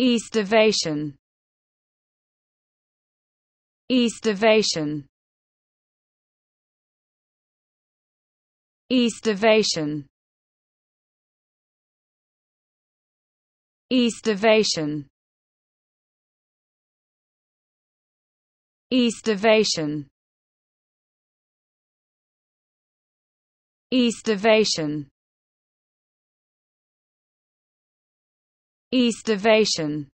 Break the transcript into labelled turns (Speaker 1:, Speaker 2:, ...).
Speaker 1: Eastivation Eastivation Eastivation Eastivation Eastivation Eastivation Eastivation